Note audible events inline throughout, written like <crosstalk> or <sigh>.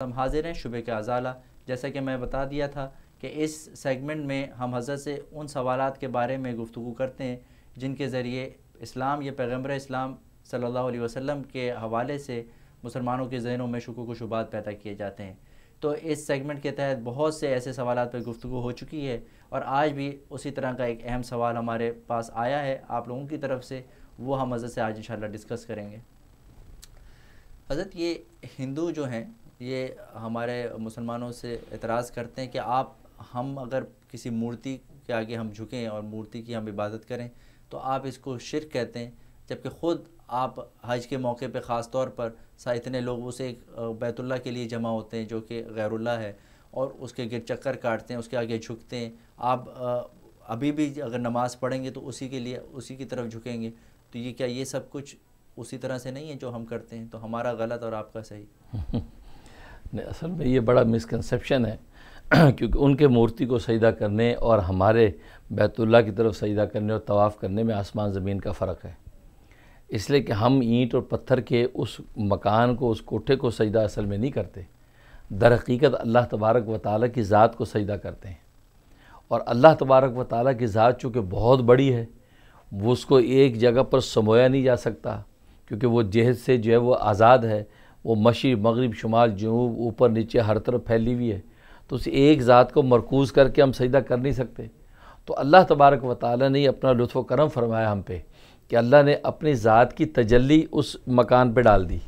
हम हाजिर हैं शुबे के अजाला जैसा कि मैं बता दिया था कि इस सेगमेंट में हम हज़रत से उन सवाल के बारे में गुफ्तु करते हैं, जिनके ज़रिए इस्लाम, या पैगंबर इस्लाम अलैहि वसल्लम के हवाले से मुसलमानों के जहनों में शुक्र व शुबात पैदा किए जाते हैं। तो इस सेगमेंट के तहत बहुत से ऐसे सवाल पर गुफ्तु हो चुकी है और आज भी उसी तरह का एक अहम सवाल हमारे पास आया है आप लोगों की तरफ़ से, वो हम हज़रत से आज इन डिस्कस करेंगे। हज़रत, ये हिंदू जो हैं ये हमारे मुसलमानों से एतराज़ करते हैं कि आप, हम अगर किसी मूर्ति के आगे हम झुकें और मूर्ति की हम इबादत करें तो आप इसको शिरक कहते हैं, जबकि ख़ुद आप हज के मौके पर ख़ास तौर पर सा इतने लोग उसे एक बैतुल्ला के लिए जमा होते हैं, जो कि गैरुल्ला है, और उसके गिर चक्कर काटते हैं, उसके आगे झुकते हैं। आप अभी भी अगर नमाज़ पढ़ेंगे तो उसी के लिए, उसी की तरफ़ झुकेंगे। तो ये क्या ये सब कुछ उसी तरह से नहीं है जो हम करते हैं? तो हमारा गलत और आपका सही। <laughs> नहीं, असल में ये बड़ा मिसकनसप्शन है, <clears throat> क्योंकि उनके मूर्ति को सजदा करने और हमारे बैतुल्ला की तरफ़ सजदा करने और तवाफ़ करने में आसमान ज़मीन का फ़र्क है। इसलिए कि हम ईंट और पत्थर के उस मकान को, उस कोठे को सजदा असल में नहीं करते। दर हकीकत अल्लाह तबारक व ताली की ज़ात को सजदा करते हैं। और अल्लाह तबारक व ताली की ज़ात चूँकि बहुत बड़ी है, वो उसको एक जगह पर समोया नहीं जा सकता, क्योंकि वो जहद से जो है वो आज़ाद है वो मशी मगरब, शुमाल, जनूब, ऊपर, नीचे, हर तरफ़ फैली हुई है। तो उस एक ज़ात को मरकूज़ करके हम सजदा कर नहीं सकते। तो अल्लाह तबारक व ताली ने अपना लुत्फ़ करम फरमाया हम पे कि अल्लाह ने अपनी ज़ात की तजल्ली उस मकान पर डाल दी,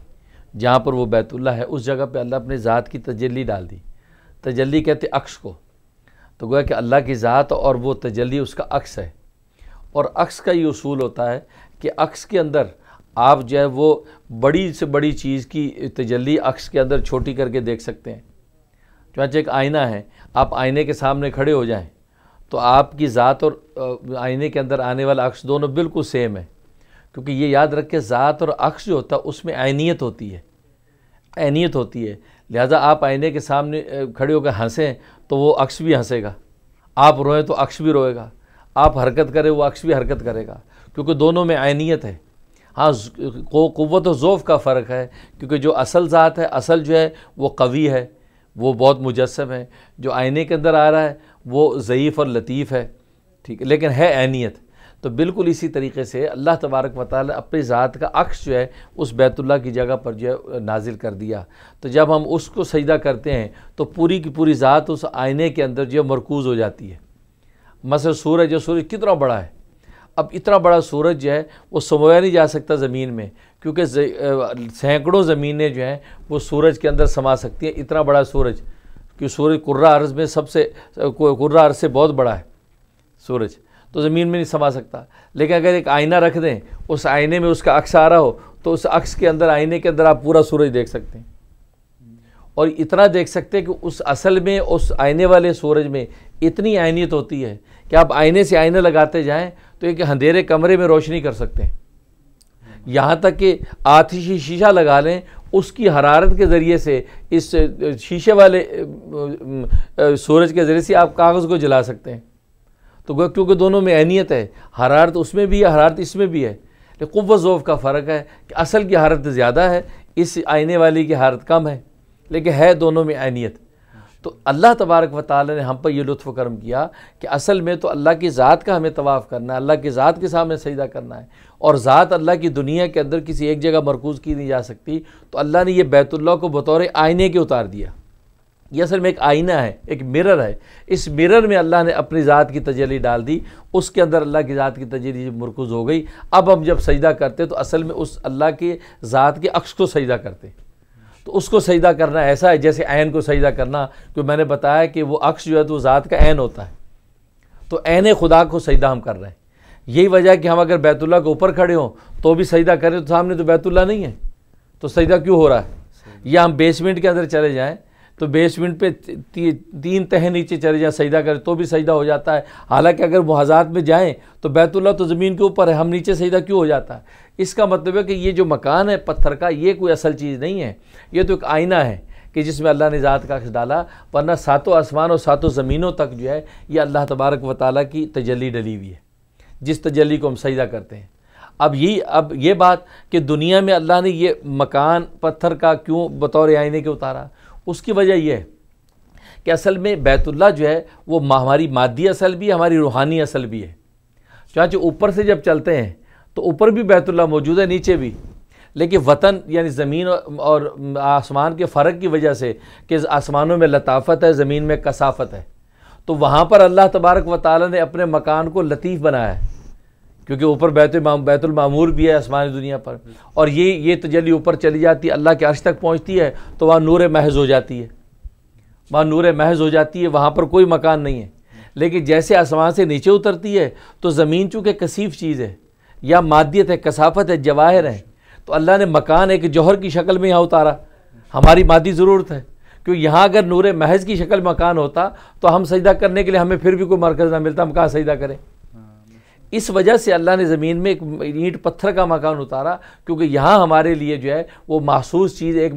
जहाँ पर वो बैतुल्ला है। उस जगह पर अल्लाह अपनी ज़ात की तजल्ली डाल दी। तजल्ली कहते अक्स को। तो गोया कि अल्लाह की ज़ात और वो तजल्ली उसका अक्स है। और अक्स का ये असूल होता है कि अक्स के अंदर आप जो है वो बड़ी से बड़ी चीज़ की तजल्ली अक्स के अंदर छोटी करके देख सकते हैं। चुनाच एक आईना है, आप आईने के सामने खड़े हो जाएँ तो आपकी ज़ात और आईने के अंदर आने वाला अक्स दोनों बिल्कुल सेम है। क्योंकि ये याद रख के ज़ात और अक्स जो होता है, उसमें आयनीत होती है। आयनीत होती है। लिहाजा आप आईने के सामने खड़े होकर हंसें तो वो अक्स भी हंसेगा। आप रोएँ तो अक्स भी रोएगा। आप हरकत करें, वो अक्स भी हरकत करेगा। क्योंकि दोनों में आयनीत है। हाँ को क़वत ज़ोफ़ का फ़र्क है, क्योंकि जो असल ज़ात है, असल जो है, वो कवी है, वो बहुत मुजस्म है, जो आईने के अंदर आ रहा है, वो ज़यीफ़ और लतीफ़ है, ठीक है, लेकिन है अहनियत तो बिल्कुल इसी तरीके से अल्लाह तबारक वाली अपनी ज़ात का अक्स जो है, उस बैतुल्ला की जगह पर जो है, नाजिल कर दिया। तो जब हम उसको सजदा करते हैं तो पूरी की पूरी ज़ात उस आईने के अंदर जो है, मरकूज़ हो जाती है। मसल सूरज जो सूरज कितना बड़ा है अब इतना बड़ा सूरज जो है, वो समोया नहीं जा सकता ज़मीन में, क्योंकि सैकड़ों ज़मीनें जो हैं, वो सूरज के अंदर समा सकती हैं। इतना बड़ा सूरज क्योंकि सूरज कुर्रा अर्ज़ में सबसे कुर्रा अर्ज़ से बहुत बड़ा है सूरज तो ज़मीन में नहीं समा सकता। लेकिन अगर एक आईना रख दें, उस आईने में उसका अक्स आ रहा हो तो उस अक्स के अंदर, आईने के अंदर आप पूरा सूरज देख सकते हैं। और इतना देख सकते हैं कि उस असल में, उस आईने वाले सूरज में इतनी आयनीत होती है कि आप आईने से आईने लगाते जाएँ तो एक अंधेरे कमरे में रोशनी कर सकते हैं। यहाँ तक कि आतिशी शीशा लगा लें, उसकी हरारत के ज़रिए से, इस शीशे वाले सूरज के ज़रिए से आप कागज़ को जला सकते हैं। तो क्योंकि दोनों में अहनियत है, हरारत उसमें भी है, हरारत इसमें भी है। लेकिन कुत ज़ोफ़ का फ़र्क है कि असल की हरारत ज़्यादा है, इस आईने वाली की हरारत कम है, लेकिन है दोनों में अहनियत तो अल्लाह तबारक व ताली ने हम पर यह लुत्फ़ करम किया कि असल में तो अल्लाह की ज़ात का हमें तवाफ़ करना है, अल्लाह की ज़ात के सामने सजदा करना है और ज़ात अल्लाह की दुनिया के अंदर किसी एक जगह मरकूज़ की नहीं जा सकती तो अल्लाह ने यह बैतुल्ला को बतौर आईने के उतार दिया। यह असल में एक आईना है, एक मिरर है। इस मिरर में अल्लाह ने अपनी ज़ात की तजली डाल दी, उसके अंदर अल्लाह की ज़ात की तजली जब मरकूज़ हो गई, अब हम जब सजदा करते तो असल में उस अल्लाह के ज़ात के अक्स को सजदा करते तो उसको सजदा करना ऐसा है, जैसे ऐन को सजदा करना। क्योंकि मैंने बताया कि वो अक्स जो है तो ज़ात का ऐन होता है। तो ऐन खुदा को सजदा हम कर रहे हैं। यही वजह है कि हम अगर बैतुल्ला के ऊपर खड़े हों तो भी सजदा करें तो सामने तो बैतुल्ला नहीं है। तो सजदा क्यों हो रहा है? या हम बेसमेंट के अंदर चले जाएँ तो बेसमेंट पे ती, तीन तह नीचे चले जाए सजदा करें तो भी सजदा हो जाता है। हालाँकि अगर मुहाजात में जाएँ तो बैतुल्ला तो ज़मीन के ऊपर है हम नीचे सजदा क्यों हो जाता है? इसका मतलब है कि ये जो मकान है पत्थर का ये कोई असल चीज़ नहीं है। ये तो एक आईना है कि जिसमें अल्लाह ने ज़ात का अक्स डाला वरना सातों आसमान और सातों ज़मीनों तक जो है ये अल्लाह तबारक व ताली की तजली डली हुई है। जिस तजली को हम सजदा करते हैं। अब यही अब ये बात कि दुनिया में अल्लाह ने ये मकान पत्थर का क्यों बतौर आईने के उतारा? उसकी वजह यह है कि असल में बैतुल्ला जो है, वो हमारी मादी असल भी है, हमारी रूहानी असल भी है। चाहे ऊपर से जब चलते हैं तो ऊपर भी बैतुल्ला मौजूद है, नीचे भी। लेकिन वतन, यानी ज़मीन और आसमान के फ़र्क की वजह से कि आसमानों में लताफ़त है, ज़मीन में कसाफ़त है। तो वहाँ पर अल्लाह तबारक व ताली ने अपने मकान को लतीफ़ बनाया है। क्योंकि ऊपर बैत बैतुलमामूर भी है आसमानी दुनिया पर। और ये ये तजली ऊपर चली जाती है, अल्लाह के अर्श तक पहुँचती है तो वहाँ नूर महज हो जाती है। वहाँ नूर महज हो जाती है, वहाँ पर कोई मकान नहीं है। लेकिन जैसे आसमान से नीचे उतरती है तो ज़मीन चूँकि कसीफ चीज़ है, या मादियत है, कसाफत है, जवाहर है तो अल्लाह ने मकान एक जौहर की शक्ल में यहाँ उतारा। हमारी मादी ज़रूरत है क्योंकि यहाँ अगर नूर महज की शक्ल मकान होता तो हम सजदा करने के लिए हमें फिर भी कोई मरकज़ ना मिलता, हम कहाँ सजदा करें? इस वजह से अल्लाह ने ज़मीन में एक ईंट पत्थर का मकान उतारा, क्योंकि यहाँ हमारे लिए जो है, वो महसूस चीज़ एक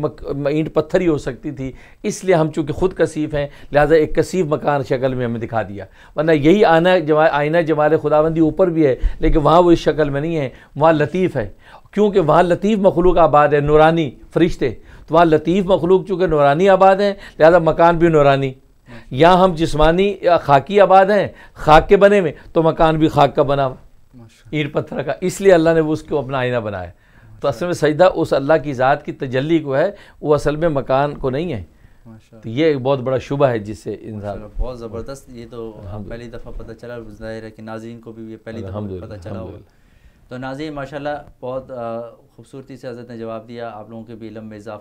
ईंट पत्थर ही हो सकती थी। इसलिए हम चूँकि ख़ुद कसीफ़ हैं, लिहाजा एक कसीफ़ मकान शक्ल में हमें दिखा दिया। वरना यही आना जमा आइना जमाल खुदाबंदी ऊपर भी है, लेकिन वहाँ वो इस शक्ल में नहीं है, वहाँ लतीफ़ है। क्योंकि वहाँ लतीफ़ मखलूक आबाद है, नूरानी फरिश्ते। तो वहाँ लतीफ़ मखलूक चूँकि नूरानी आबाद हैं, लिहाजा मकान भी नूरानी। यहाँ हम जिस्मानी खाकी आबाद हैं खाक के बने में तो मकान भी खाक का बना हुआ। ईट पत्थर का। इसलिए अल्लाह ने वो उसको अपना आईना बनाया। तो असल में सजदा उस अल्लाह की ज़ात की तजल्ली को है वो असल में मकान को नहीं है। तो ये एक बहुत बड़ा शुबा है जिससे इंसान बहुत ज़बरदस्त। ये तो पहली दफ़ा पता चला ज़ाहिर है कि नाजीन को भी ये पहली दफ़ा पता चला हो तो नाजी माशाल्लाह बहुत खूबसूरती से हज़रत ने जवाब दिया। आप लोगों के भी इलम में इजाफा